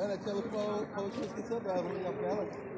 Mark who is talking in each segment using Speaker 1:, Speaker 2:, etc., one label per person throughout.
Speaker 1: Ela, a tia Lu falou, falou que tinha esquecido dela,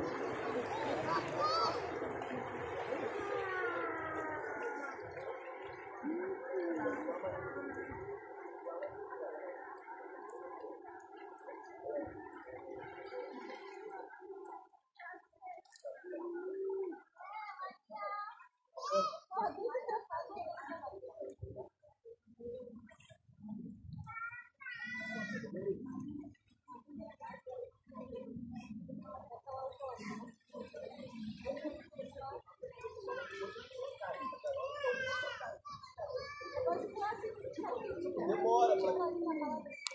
Speaker 1: Demora, pra...